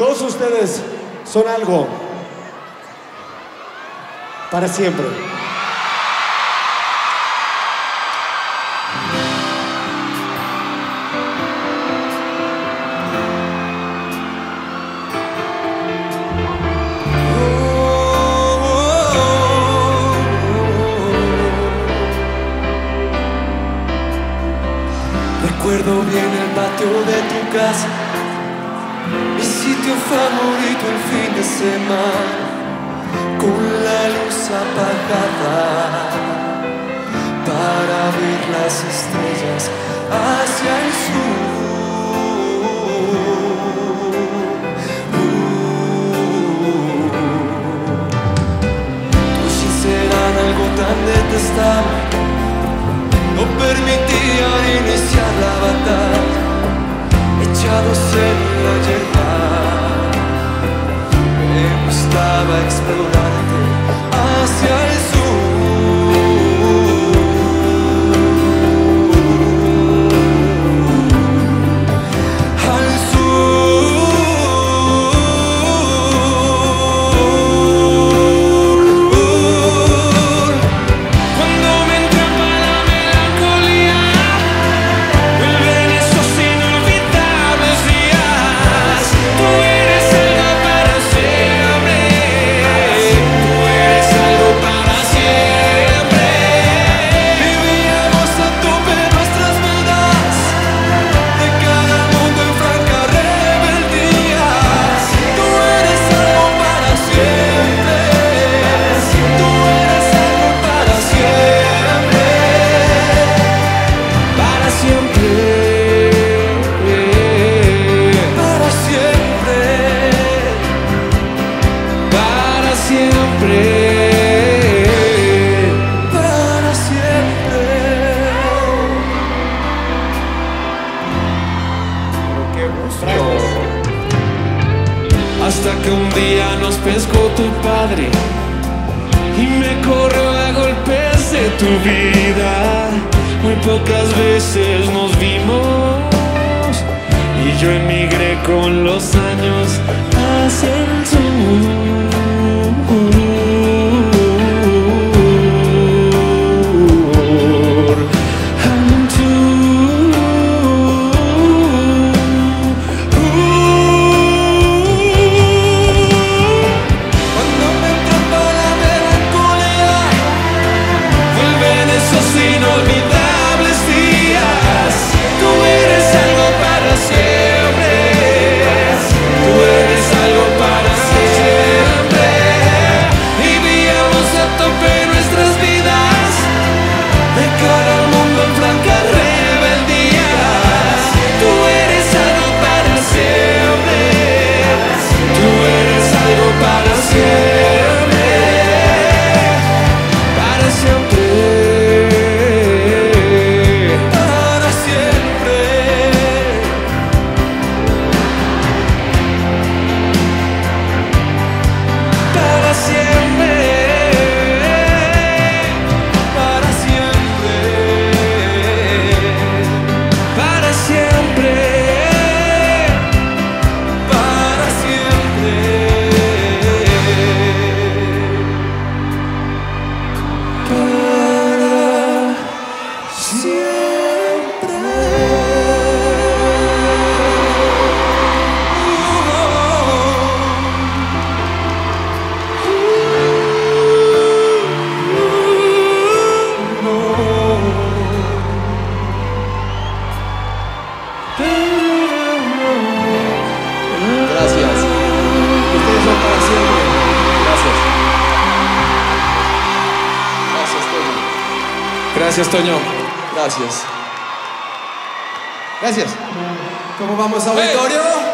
Todos ustedes son algo para siempre. Recuerdo bien el patio de tu casa, sitio favorito el fin de semana, con la luz apagada para ver las estrellas hacia el sur. Tu sincerar algo tan detestable no permitían iniciar la batalla, echados en la hierba. Gustaba explorarte hacia el Hasta que un día nos pescó tu padre y me corrió a golpes de tu vida. Muy pocas veces nos vimos y yo emigré con los años hacia el sur. Gracias, Toño. Gracias. Gracias. ¿Cómo vamos, auditorio?